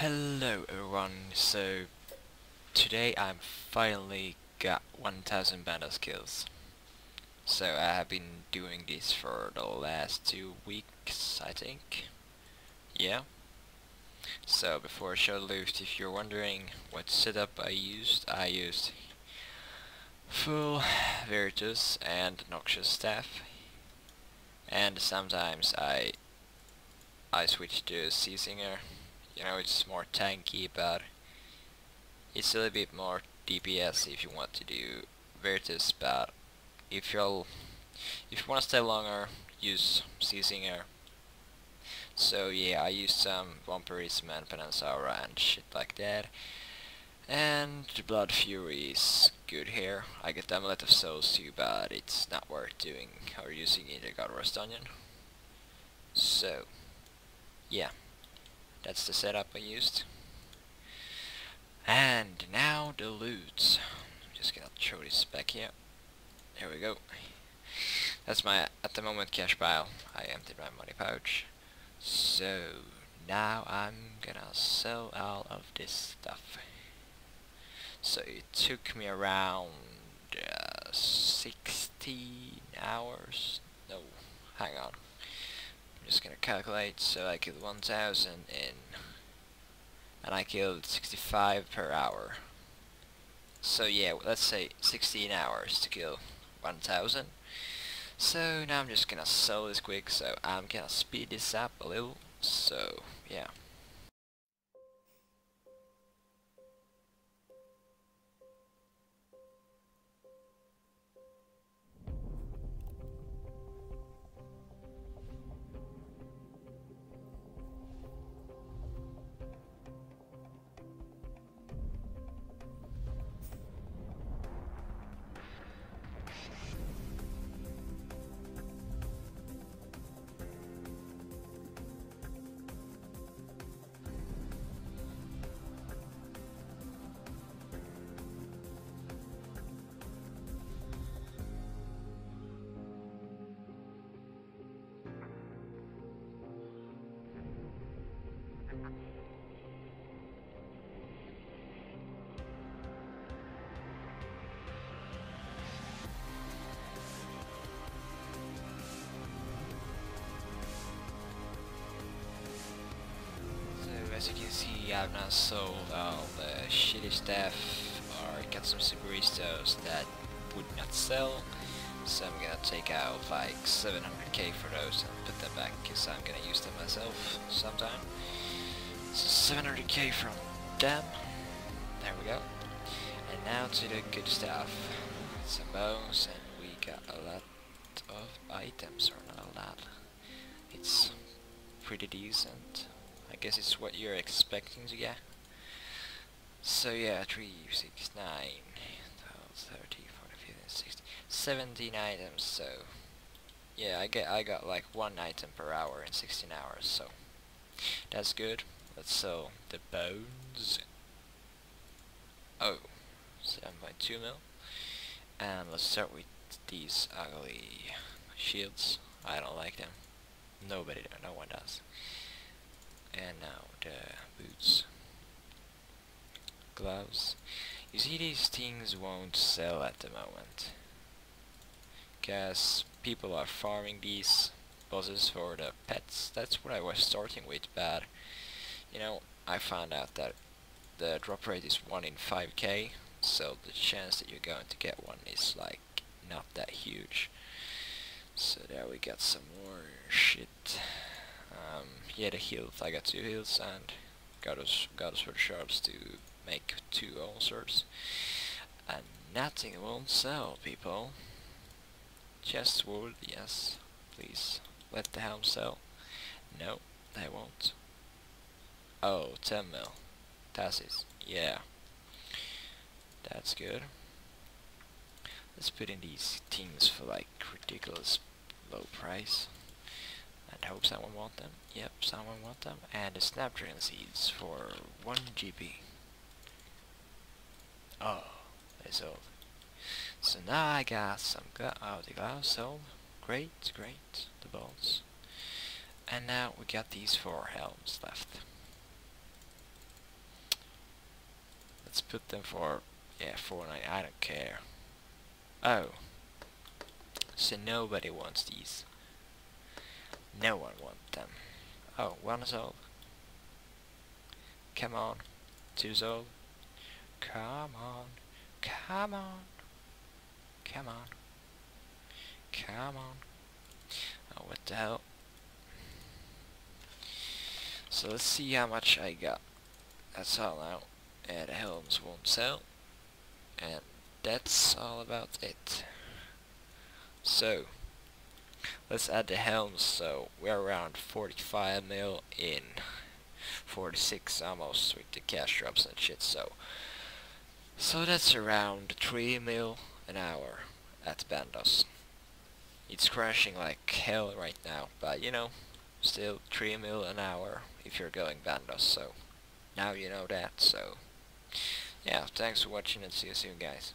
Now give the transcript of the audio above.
Hello everyone, so today I'm finally got 1000 Bandos kills. So I have been doing this for the last two weeks, I think. Yeah. So before I show the loot, if you're wondering what setup I used, I used full Virtus and Noxious Staff. And sometimes I I switch to Seasinger you know it's more tanky but it's a little bit more DPS if you want to do Virtus, but if you'll if you want to stay longer use Seasinger so yeah I use some Vampirism and Penance Aura and shit like that and Blood Fury is good here. I get Amulet of Souls too, but it's not worth doing or using in the God Wars Dungeon. So, yeah. That's the setup I used. And now the loot. I'm just gonna throw this back here. There we go. That's my, at the moment, cash pile. I emptied my money pouch. So, now I'm gonna sell all of this stuff. So it took me around uh, 16 hours. No, hang on just gonna calculate, so I killed 1000 in, and I killed 65 per hour. So yeah, let's say 16 hours to kill 1000. So now I'm just gonna sell this quick, so I'm gonna speed this up a little, so yeah. As you can see I've now sold all the shitty stuff or got some super restores that would not sell. So I'm gonna take out like 700k for those and put them back because I'm gonna use them myself sometime. so 700k from them. There we go. And now to the good stuff. Some bones and we got a lot of items or not a lot. It's pretty decent. I guess it's what you're expecting to get. So yeah, 3, 6, 9, 12, 30, 40, 50, 60, 17 items, so yeah, I get I got like one item per hour in 16 hours, so that's good. Let's sell the bones. Oh, 7.2 mil. And let's start with these ugly shields. I don't like them. Nobody, no one does. And now the boots. Gloves. You see these things won't sell at the moment. Because people are farming these bosses for the pets. That's what I was starting with, but you know, I found out that the drop rate is 1 in 5k, so the chance that you're going to get one is like not that huge. So there we got some more shit. Um, he had a heals, I got two heals, and got us, got us for the shards to make two ulcers. And nothing won't sell, people. Chest wood, yes, please. Let the helm sell. No, they won't. Oh, 10 mil. Tassets, yeah. That's good. Let's put in these things for like ridiculous low price and hope someone want them. Yep, someone want them. And the snapdragon seeds for 1 GB. Oh, they sold. So now I got some out oh, the glass sold. Great, great, the bolts. And now we got these four helms left. Let's put them for yeah, 490. I don't care. Oh. So nobody wants these. No one wants them. Oh, one is old. Come on. Two's old. Come on. Come on. Come on. Come on. Oh, what the hell? So let's see how much I got. That's all now. And the helms won't sell. And that's all about it. So, let's add the helms. So, we're around 45 mil in 46 almost with the cash drops and shit. So, so that's around 3 mil an hour at Bandos. It's crashing like hell right now, but you know, still 3 mil an hour if you're going Bandos, so now you know that, so yeah, thanks for watching and see you soon guys.